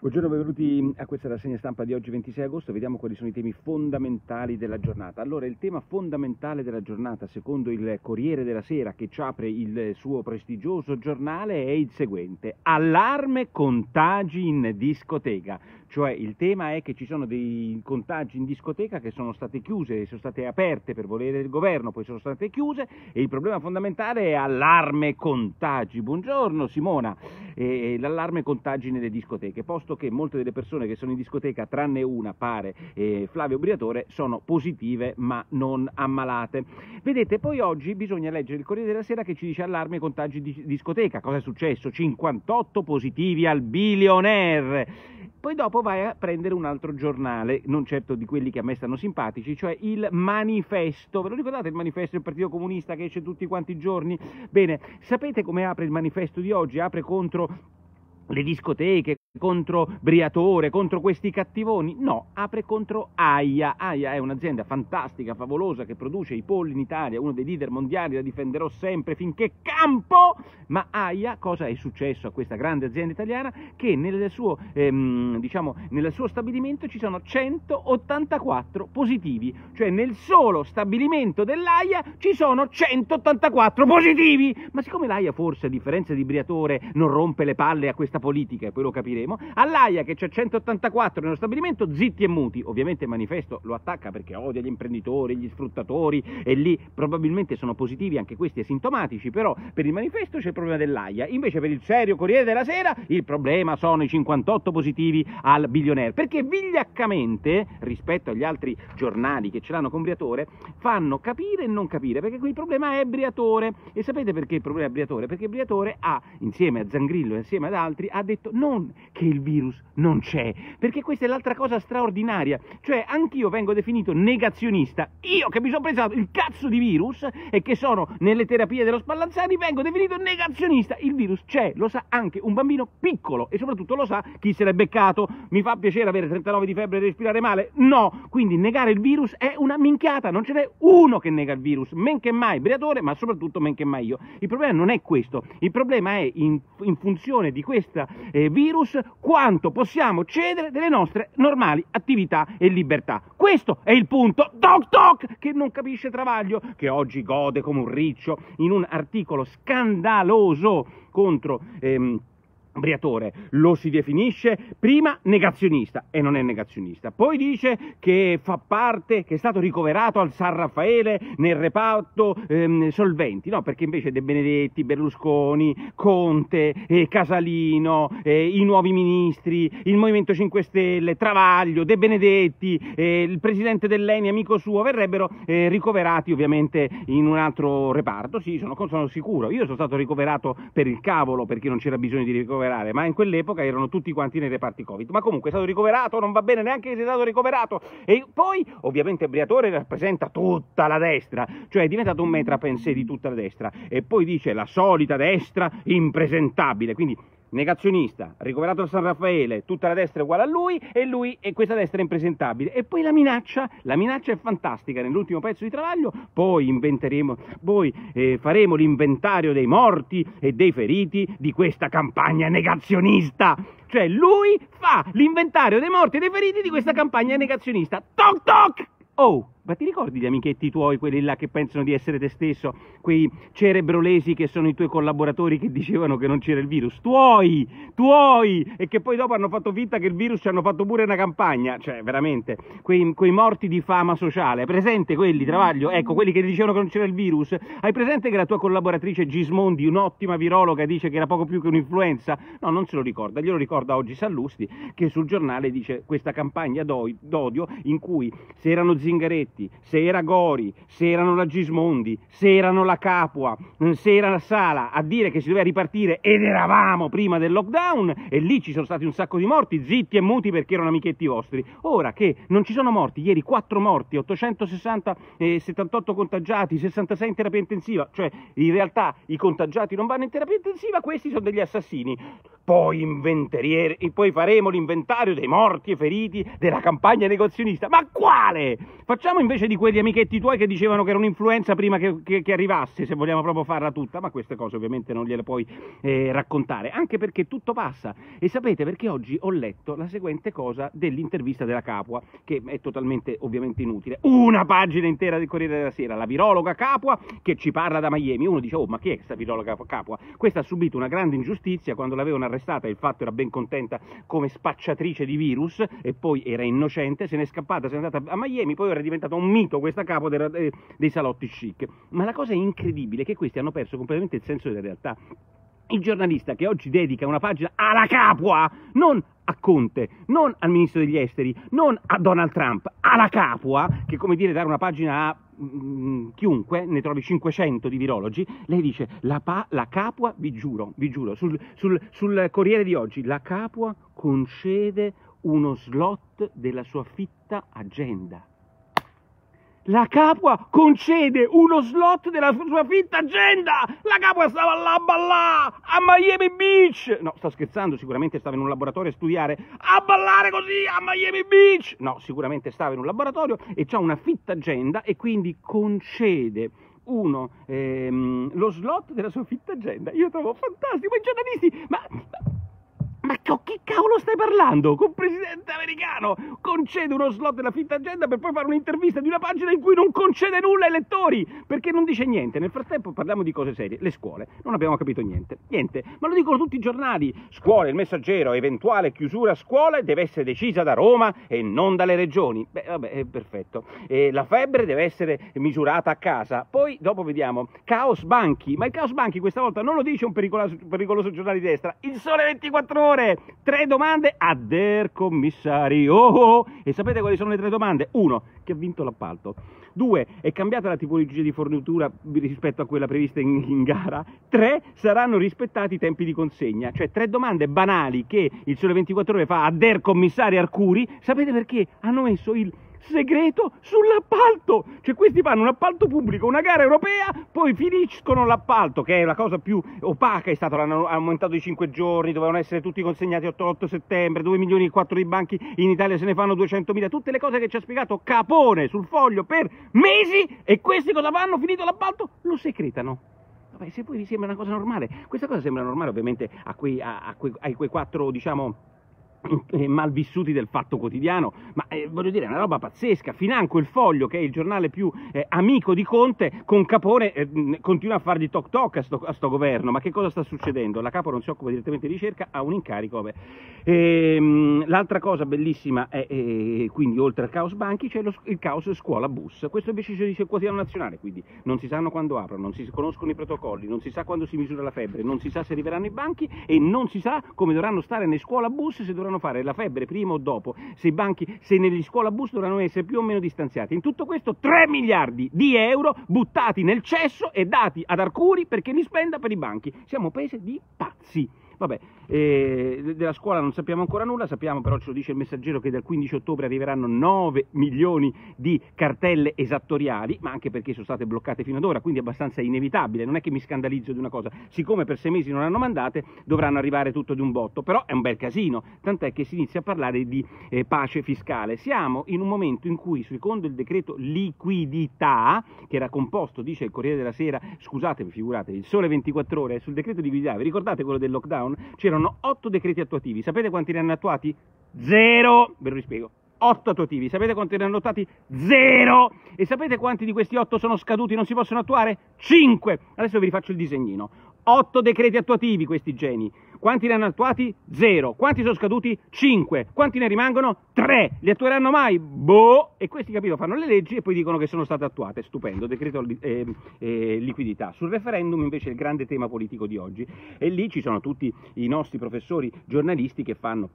Buongiorno, benvenuti a questa rassegna stampa di oggi 26 agosto. Vediamo quali sono i temi fondamentali della giornata. Allora, il tema fondamentale della giornata, secondo il Corriere della Sera che ci apre il suo prestigioso giornale, è il seguente: allarme contagi in discoteca. Cioè il tema è che ci sono dei contagi in discoteca che sono state chiuse, sono state aperte per volere del governo, poi sono state chiuse e il problema fondamentale è allarme contagi. Buongiorno Simona, eh, l'allarme contagi nelle discoteche, posto che molte delle persone che sono in discoteca, tranne una pare eh, Flavio Briatore, sono positive ma non ammalate. Vedete, poi oggi bisogna leggere il Corriere della Sera che ci dice allarme contagi di discoteca. Cosa è successo? 58 positivi al billionaire. Poi dopo vai a prendere un altro giornale, non certo di quelli che a me stanno simpatici, cioè il Manifesto. Ve lo ricordate il Manifesto del Partito Comunista che esce tutti quanti i giorni? Bene, sapete come apre il Manifesto di oggi? Apre contro le discoteche, contro Briatore, contro questi cattivoni? No, apre contro AIA. AIA è un'azienda fantastica, favolosa, che produce i polli in Italia, uno dei leader mondiali, la difenderò sempre finché campo! Ma AIA, cosa è successo a questa grande azienda italiana? Che nel suo, ehm, diciamo, nel suo stabilimento ci sono 184 positivi, cioè nel solo stabilimento dell'AIA ci sono 184 positivi! Ma siccome l'AIA forse, a differenza di Briatore, non rompe le palle a questa politica, e poi lo capiremo, all'AIA che c'è 184 nello stabilimento, zitti e muti. Ovviamente il manifesto lo attacca perché odia gli imprenditori, gli sfruttatori e lì probabilmente sono positivi anche questi asintomatici, però per il manifesto c'è il problema dell'AIA. Invece per il serio Corriere della Sera il problema sono i 58 positivi al bilionaire, perché vigliaccamente rispetto agli altri giornali che ce l'hanno con Briatore fanno capire e non capire, perché qui il problema è Briatore. E sapete perché il problema è Briatore? Perché Briatore ha, insieme a Zangrillo e insieme ad altri, ha detto non che il virus non c'è, perché questa è l'altra cosa straordinaria, cioè anch'io vengo definito negazionista, io che mi sono preso il cazzo di virus e che sono nelle terapie dello Spallanzani vengo definito negazionista, il virus c'è, lo sa anche un bambino piccolo e soprattutto lo sa chi se l'è beccato, mi fa piacere avere 39 di febbre e respirare male? No, quindi negare il virus è una minchiata, non ce n'è uno che nega il virus, men che mai Briatore, ma soprattutto men che mai io. Il problema non è questo, il problema è in, in funzione di questo eh, virus quanto possiamo cedere delle nostre normali attività e libertà. Questo è il punto. Toc toc! Che non capisce Travaglio, che oggi gode come un riccio in un articolo scandaloso contro. Ehm, Briatore lo si definisce prima negazionista e non è negazionista, poi dice che fa parte, che è stato ricoverato al San Raffaele nel reparto ehm, solventi, no, perché invece De Benedetti, Berlusconi, Conte, eh, Casalino, eh, i nuovi ministri, il Movimento 5 Stelle, Travaglio, De Benedetti, eh, il presidente dell'ENI, amico suo, verrebbero eh, ricoverati ovviamente in un altro reparto, sì, sono, sono sicuro, io sono stato ricoverato per il cavolo perché non c'era bisogno di ricoverare ricoverare, ma in quell'epoca erano tutti quanti nei reparti Covid. Ma comunque è stato ricoverato, non va bene neanche che sia stato ricoverato. E poi, ovviamente, Briatore rappresenta tutta la destra, cioè è diventato un metra pensé di tutta la destra. E poi dice la solita destra impresentabile. Quindi negazionista, ricoverato a San Raffaele, tutta la destra è uguale a lui e lui e questa destra è impresentabile. E poi la minaccia, la minaccia è fantastica nell'ultimo pezzo di travaglio, poi inventeremo, poi eh, faremo l'inventario dei morti e dei feriti di questa campagna negazionista. Cioè lui fa l'inventario dei morti e dei feriti di questa campagna negazionista. Toc toc! Oh! Ma ti ricordi gli amichetti tuoi, quelli là che pensano di essere te stesso, quei cerebrolesi che sono i tuoi collaboratori che dicevano che non c'era il virus? Tuoi! Tuoi! E che poi dopo hanno fatto finta che il virus ci hanno fatto pure una campagna, cioè veramente, quei, quei morti di fama sociale. Presente quelli, Travaglio? Ecco, quelli che dicevano che non c'era il virus. Hai presente che la tua collaboratrice Gismondi, un'ottima virologa, dice che era poco più che un'influenza? No, non se lo ricorda, glielo ricorda oggi Sallusti, che sul giornale dice questa campagna d'odio in cui se erano Zingaretti, Giolitti, se era Gori, se erano la Gismondi, se erano la Capua, se era la Sala a dire che si doveva ripartire ed eravamo prima del lockdown e lì ci sono stati un sacco di morti, zitti e muti perché erano amichetti vostri. Ora che non ci sono morti, ieri 4 morti, 860 eh, 78 contagiati, 66 in terapia intensiva, cioè in realtà i contagiati non vanno in terapia intensiva, questi sono degli assassini. Poi, poi faremo l'inventario dei morti e feriti della campagna negozionista. Ma quale? Facciamo parliamo invece di quegli amichetti tuoi che dicevano che era un'influenza prima che, che, che arrivasse, se vogliamo proprio farla tutta, ma queste cose ovviamente non gliele puoi eh, raccontare, anche perché tutto passa. E sapete perché oggi ho letto la seguente cosa dell'intervista della Capua, che è totalmente ovviamente inutile. Una pagina intera del Corriere della Sera, la virologa Capua che ci parla da Miami. Uno dice, oh ma chi è questa virologa Capua? Questa ha subito una grande ingiustizia quando l'avevano arrestata, il fatto era ben contenta come spacciatrice di virus e poi era innocente, se n'è scappata, se n'è andata a Miami, poi era diventata un mito questa capo dei, dei salotti chic. Ma la cosa incredibile è che questi hanno perso completamente il senso della realtà. Il giornalista che oggi dedica una pagina alla Capua, non a Conte, non al ministro degli esteri, non a Donald Trump, alla Capua, che come dire dare una pagina a mm, chiunque, ne trovi 500 di virologi, lei dice la, pa, la Capua, vi giuro, vi giuro, sul, sul, sul Corriere di oggi, la Capua concede uno slot della sua fitta agenda la Capua concede uno slot della sua fitta agenda. La Capua stava là a ballare a Miami Beach. No, sta scherzando, sicuramente stava in un laboratorio a studiare. A ballare così a Miami Beach. No, sicuramente stava in un laboratorio e ha una fitta agenda e quindi concede uno ehm, lo slot della sua fitta agenda. Io trovo fantastico, i giornalisti, ma, ma ma chi cavolo stai parlando? Con presidente americano? Concede uno slot della fitta agenda per poi fare un'intervista di una pagina in cui non concede nulla ai lettori, perché non dice niente. Nel frattempo parliamo di cose serie. Le scuole. Non abbiamo capito niente. Niente. Ma lo dicono tutti i giornali. Scuole, il messaggero, eventuale chiusura scuole deve essere decisa da Roma e non dalle regioni. Beh, vabbè, è perfetto. E la febbre deve essere misurata a casa. Poi, dopo vediamo, caos banchi. Ma il caos banchi questa volta non lo dice un pericoloso, pericoloso giornale di destra. Il sole 24 ore ore, tre domande a Der Commissario. Oh, e sapete quali sono le tre domande? Uno, chi ha vinto l'appalto. Due, è cambiata la tipologia di fornitura rispetto a quella prevista in, in, gara. Tre, saranno rispettati i tempi di consegna. Cioè tre domande banali che il Sole 24 Ore fa a Der Commissario Arcuri. Sapete perché? Hanno messo il segreto sull'appalto. Cioè questi fanno un appalto pubblico, una gara europea, poi finiscono l'appalto, che è la cosa più opaca, è stato, l'hanno aumentato di 5 giorni, dovevano essere tutti consegnati 8-8 settembre, 2 milioni e 4 di banchi, in Italia se ne fanno 200 mila, tutte le cose che ci ha spiegato Capone sul foglio per mesi e questi cosa fanno? Finito l'appalto? Lo secretano. Vabbè, se poi vi sembra una cosa normale, questa cosa sembra normale ovviamente a quei, a, a quei, a quei quattro, diciamo, malvissuti del fatto quotidiano, ma eh, voglio dire, è una roba pazzesca. Financo il Foglio, che è il giornale più eh, amico di Conte, con Capone eh, continua a fargli toc toc a sto, a sto, governo. Ma che cosa sta succedendo? La Capo non si occupa direttamente di ricerca, ha un incarico. Ehm, l'altra cosa bellissima è, eh, quindi, oltre al caos banchi, c'è lo, il caos scuola bus. Questo invece ci dice il quotidiano nazionale, quindi non si sanno quando aprono, non si conoscono i protocolli, non si sa quando si misura la febbre, non si sa se arriveranno i banchi e non si sa come dovranno stare nei scuola bus se dovranno dovranno fare la febbre prima o dopo, se i banchi, se negli scuola bus dovranno essere più o meno distanziati. In tutto questo 3 miliardi di euro buttati nel cesso e dati ad Arcuri perché li spenda per i banchi. Siamo paese di pazzi. Vabbè, eh, della scuola non sappiamo ancora nulla, sappiamo però, ce lo dice il messaggero, che dal 15 ottobre arriveranno 9 milioni di cartelle esattoriali, ma anche perché sono state bloccate fino ad ora, quindi è abbastanza inevitabile, non è che mi scandalizzo di una cosa, siccome per sei mesi non hanno mandate, dovranno arrivare tutto di un botto, però è un bel casino, tant'è che si inizia a parlare di eh, pace fiscale. Siamo in un momento in cui, secondo il decreto liquidità, che era composto, dice il Corriere della Sera, scusatemi, figuratevi, il sole 24 ore, sul decreto liquidità, vi ricordate quello del lockdown? Lockdown c'erano otto decreti attuativi. Sapete quanti ne hanno attuati? Zero! Ve lo rispiego. 8 attuativi. Sapete quanti ne hanno attuati? Zero! E sapete quanti di questi 8 sono scaduti e non si possono attuare? 5! Adesso vi rifaccio il disegnino. 8 decreti attuativi questi geni. Quanti ne hanno attuati? Zero. Quanti sono scaduti? Cinque. Quanti ne rimangono? Tre. Li attueranno mai? Boh. E questi, capito, fanno le leggi e poi dicono che sono state attuate. Stupendo. Decreto eh, eh, liquidità. Sul referendum invece è il grande tema politico di oggi. E lì ci sono tutti i nostri professori giornalisti che fanno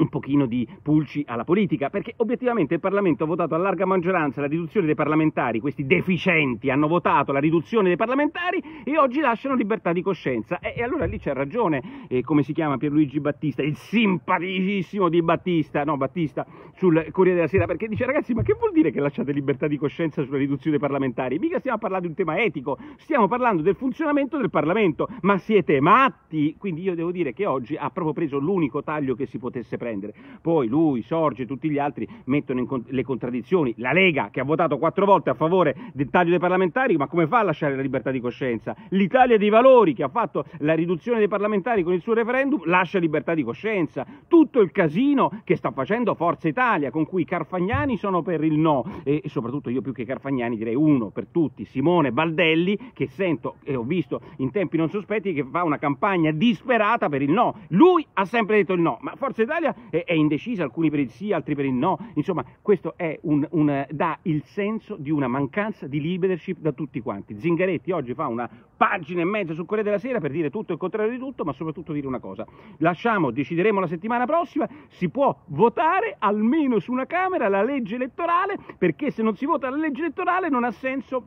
un pochino di pulci alla politica, perché obiettivamente il Parlamento ha votato a larga maggioranza la riduzione dei parlamentari, questi deficienti hanno votato la riduzione dei parlamentari e oggi lasciano libertà di coscienza. E, e allora lì c'è ragione, eh, come si chiama Pierluigi Battista, il simpaticissimo di Battista, no Battista, sul Corriere della Sera, perché dice ragazzi ma che vuol dire che lasciate libertà di coscienza sulla riduzione dei parlamentari? Mica stiamo parlando di un tema etico, stiamo parlando del funzionamento del Parlamento, ma siete matti! Quindi io devo dire che oggi ha proprio preso l'unico taglio che si potesse prendere prendere. Poi lui, Sorge e tutti gli altri mettono in con- le contraddizioni. La Lega, che ha votato quattro volte a favore del taglio dei parlamentari, ma come fa a lasciare la libertà di coscienza? L'Italia dei Valori, che ha fatto la riduzione dei parlamentari con il suo referendum, lascia libertà di coscienza. Tutto il casino che sta facendo Forza Italia, con cui i Carfagnani sono per il no, e, e soprattutto io più che Carfagnani direi uno per tutti, Simone Baldelli, che sento e ho visto in tempi non sospetti che fa una campagna disperata per il no. Lui ha sempre detto il no, ma Forza Italia è, è indecisa, alcuni per il sì, altri per il no. Insomma, questo un, un, dà il senso di una mancanza di leadership da tutti quanti. Zingaretti oggi fa una pagina e mezza sul Corriere della Sera per dire tutto il contrario di tutto, ma soprattutto dire una cosa. Lasciamo, decideremo la settimana prossima, si può votare almeno su una Camera la legge elettorale, perché se non si vota la legge elettorale non ha senso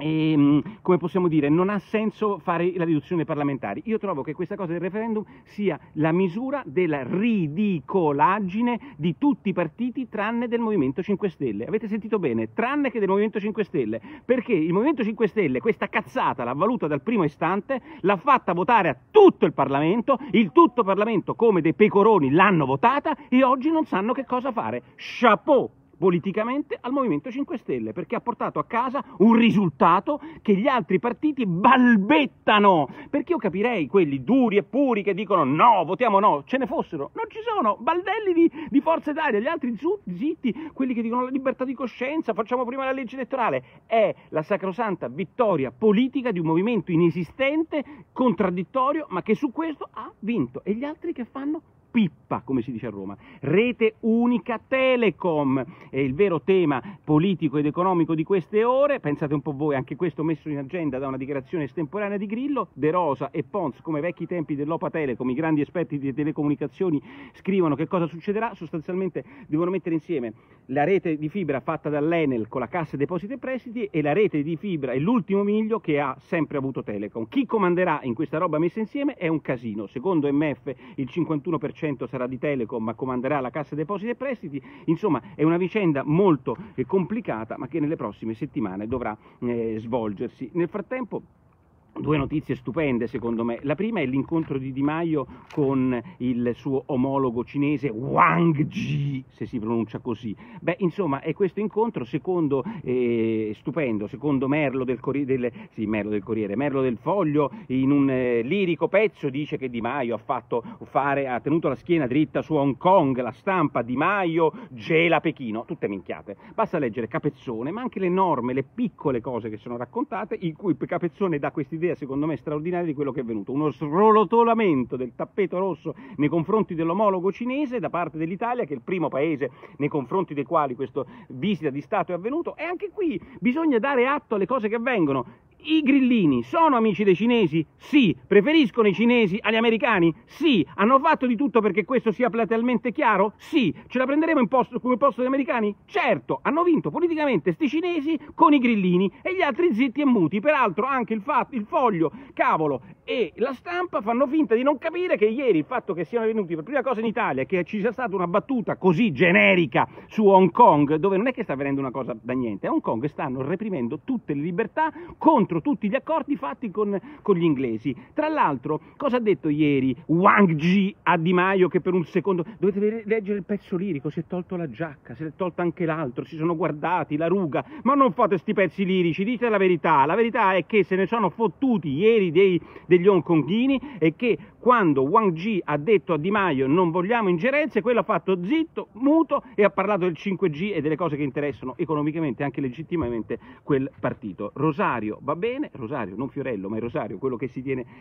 e, ehm, come possiamo dire, non ha senso fare la riduzione parlamentari. Io trovo che questa cosa del referendum sia la misura della ridicolaggine di tutti i partiti tranne del Movimento 5 Stelle. Avete sentito bene? Tranne che del Movimento 5 Stelle, perché il Movimento 5 Stelle questa cazzata l'ha valuta dal primo istante, l'ha fatta votare a tutto il Parlamento, il tutto Parlamento come dei pecoroni l'hanno votata e oggi non sanno che cosa fare. Chapeau! Politicamente al Movimento 5 Stelle, perché ha portato a casa un risultato che gli altri partiti balbettano. Perché io capirei quelli duri e puri che dicono no, votiamo no, ce ne fossero, non ci sono, baldelli di, di Forza Italia, gli altri zitti, quelli che dicono la libertà di coscienza, facciamo prima la legge elettorale. È la sacrosanta vittoria politica di un movimento inesistente, contraddittorio, ma che su questo ha vinto. E gli altri che fanno? Pippa, come si dice a Roma. Rete unica Telecom è il vero tema politico ed economico di queste ore. Pensate un po' voi, anche questo messo in agenda da una dichiarazione estemporanea di Grillo. De Rosa e Pons, come vecchi tempi dell'Opa Telecom, i grandi esperti di telecomunicazioni, scrivono che cosa succederà. Sostanzialmente devono mettere insieme la rete di fibra fatta dall'Enel con la Cassa Depositi e Prestiti e la rete di fibra e l'ultimo miglio che ha sempre avuto Telecom. Chi comanderà in questa roba messa insieme è un casino. Secondo MF il 51% 10% sarà di Telecom ma comanderà la Cassa Depositi e Prestiti, insomma è una vicenda molto eh, complicata ma che nelle prossime settimane dovrà eh, svolgersi. Nel frattempo Due notizie stupende secondo me. La prima è l'incontro di Di Maio con il suo omologo cinese Wang Ji, se si pronuncia così. Beh, insomma, è questo incontro secondo, eh, stupendo, secondo Merlo del, del, sì, Merlo del, Corriere, Merlo del Foglio, in un eh, lirico pezzo dice che Di Maio ha, fatto fare, ha tenuto la schiena dritta su Hong Kong, la stampa Di Maio gela Pechino, tutte minchiate. Basta leggere Capezzone, ma anche le norme, le piccole cose che sono raccontate, in cui Capezzone dà questi idea secondo me straordinaria di quello che è venuto, uno srolotolamento del tappeto rosso nei confronti dell'omologo cinese da parte dell'Italia, che è il primo paese nei confronti dei quali questa visita di Stato è avvenuto, e anche qui bisogna dare atto alle cose che avvengono. I grillini sono amici dei cinesi? Sì. Preferiscono i cinesi agli americani? Sì. Hanno fatto di tutto perché questo sia platealmente chiaro? Sì. Ce la prenderemo in posto, come posto degli americani? Certo. Hanno vinto politicamente sti cinesi con i grillini e gli altri zitti e muti. Peraltro anche il, fatto, il foglio, cavolo, e la stampa fanno finta di non capire che ieri il fatto che siano venuti per prima cosa in Italia, che ci sia stata una battuta così generica su Hong Kong, dove non è che sta avvenendo una cosa da niente, a Hong Kong stanno reprimendo tutte le libertà contro contro tutti gli accordi fatti con, con, gli inglesi. Tra l'altro, cosa ha detto ieri Wang Ji a Di Maio che per un secondo... Dovete leggere il pezzo lirico, si è tolto la giacca, si è tolto anche l'altro, si sono guardati, la ruga, ma non fate sti pezzi lirici, dite la verità. La verità è che se ne sono fottuti ieri dei, degli hongkonghini e che quando Wang Ji ha detto a Di Maio non vogliamo ingerenze, quello ha fatto zitto, muto e ha parlato del 5G e delle cose che interessano economicamente anche legittimamente quel partito. Rosario va bene, Rosario, non Fiorello, ma è Rosario, quello che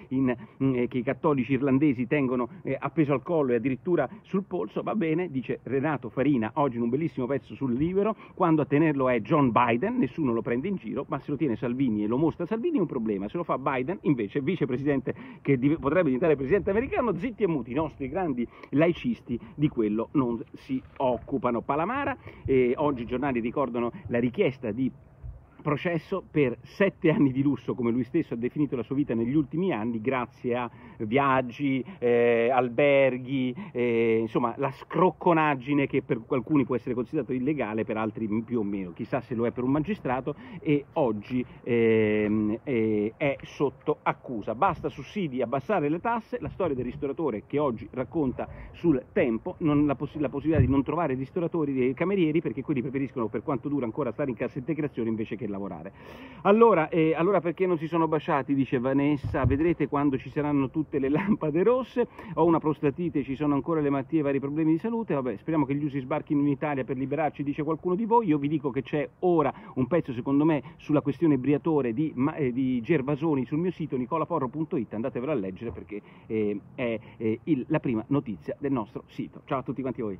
in, mm, eh, che i cattolici irlandesi tengono eh, appeso al collo e addirittura sul polso, va bene, dice Renato Farina oggi in un bellissimo pezzo sul Libero, quando a tenerlo è John Biden, nessuno lo prende in giro, ma se lo tiene Salvini e lo mostra Salvini è un problema, se lo fa Biden invece vicepresidente che div- potrebbe diventare presidente americano, zitti e muti, i nostri grandi laicisti di quello non si occupano. Palamara, eh, oggi i giornali ricordano la richiesta di processo per sette anni di lusso, come lui stesso ha definito la sua vita negli ultimi anni, grazie a viaggi, eh, alberghi, eh, insomma la scrocconaggine che per alcuni può essere considerato illegale, per altri più o meno, chissà se lo è per un magistrato e oggi eh, è sotto accusa. Basta sussidi, abbassare le tasse, la storia del ristoratore che oggi racconta sul tempo, la, poss- la, possibilità di non trovare ristoratori e camerieri perché quelli preferiscono per quanto dura ancora stare in cassa integrazione invece che lavorare. Allora, eh, allora perché non si sono baciati, dice Vanessa, vedrete quando ci saranno tutte le lampade rosse, ho una prostatite, ci sono ancora le malattie e vari problemi di salute, vabbè, speriamo che gli usi sbarchino in Italia per liberarci, dice qualcuno di voi, io vi dico che c'è ora un pezzo secondo me sulla questione Briatore di, eh, di Gervasoni sul mio sito nicolaporro.it, andatevelo a leggere perché eh, è eh, il, la prima notizia del nostro sito. Ciao a tutti quanti voi.